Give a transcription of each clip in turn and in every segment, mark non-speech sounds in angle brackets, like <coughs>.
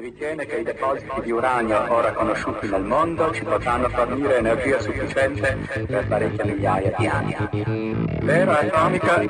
ritiene che i depositi di uranio ora conosciuti nel mondo ci potranno fornire energia sufficiente per parecchie migliaia di anni. L'era atomica,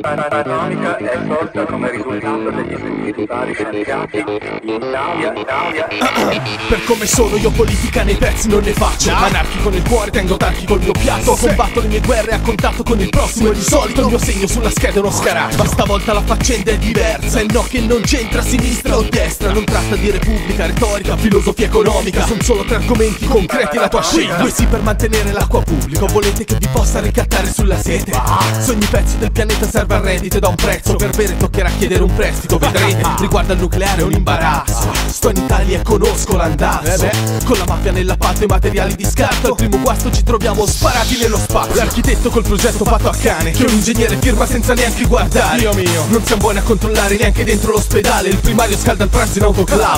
atomica è sorta come risultato degli studi di vari scienziati. In Italia, Italia. <coughs> Per come sono io politica nei pezzi non ne faccio. Anarchico nel cuore, tengo tanchi col mio piatto. Combatto le mie guerre a contatto con il prossimo. E di solito il mio segno sulla scheda è uno scaraglio Ma stavolta la faccenda è diversa. E no che non c'entra sinistra o destra Non tratta di repubblica, retorica, filosofia economica. Sono solo tre argomenti concreti la tua scelta. Due sì per mantenere l'acqua pubblica O volete che vi possa ricattare sulla sete? Se ogni pezzo del pianeta serve al reddito da un prezzo Per bere toccherà chiedere un prestito Vedrete, riguardo al nucleare è un imbarazzo. Sto in Italia e conosco l'andazzo. Con la mafia nella patria e materiali di scarto Al primo guasto ci troviamo sparati nello spazio. L'architetto col progetto fatto a cane Che un ingegnere firma senza neanche guardare. Dio mio. Non siamo buoni a controllare neanche dentro l'ospedale Il primario scalda il pranzo in autoclave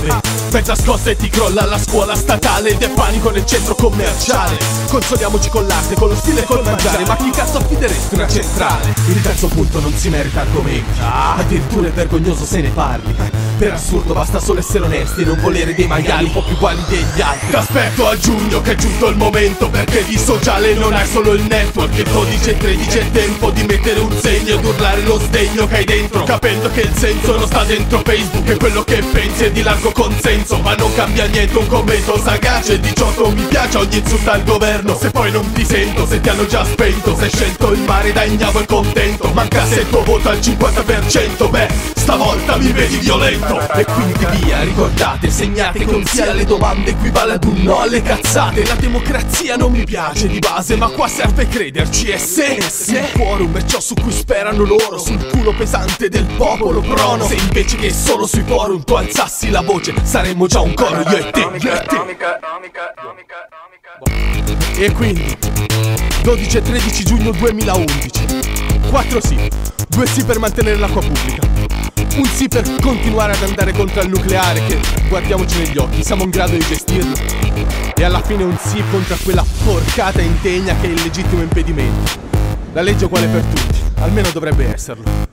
Mezza scossa e ti crolla la scuola statale Ed è panico nel centro commerciale. Consoliamoci con l'arte, con lo stile e col mangiare Ma chi cazzo affideresti una centrale? Il terzo punto non si merita argomenti. Addirittura è vergognoso se ne parli. Per assurdo basta solo essere onesti E non volere dei maiali un po' più uguali degli altri. T'aspetto a giugno che è giunto il momento Perché di sociale non hai solo il network. Che 12 e 13 è tempo di mettere un segno Ed urlare lo sdegno che hai dentro. Capendo che il senso non sta dentro Facebook E quello che pensi è di largo consenso Ma non cambia niente. Un commento sagace 18 mi piace ogni insulta al governo. Se poi non ti sento, se ti hanno già spento Se scelto il mare da ignavo e contento. Manca se il tuo voto al 50% Beh, stavolta mi vedi violento. E quindi via, ricordate, segnate Con sia le domande equivale ad un no alle cazzate. La democrazia non mi piace di base Ma qua serve crederci. E se Il quorum è ciò su cui sperano loro Sul culo pesante del popolo prono. Se invece che solo sui forum tu alzassi la voce Saremmo già un coro io e te, io e te. E quindi 12 e 13 giugno 2011 4 sì, 2 sì per mantenere l'acqua pubblica. Un sì per continuare ad andare contro il nucleare che, guardiamoci negli occhi, siamo in grado di gestirlo. E alla fine un sì contro quella porcata integna che è il legittimo impedimento. La legge è uguale per tutti, almeno dovrebbe esserlo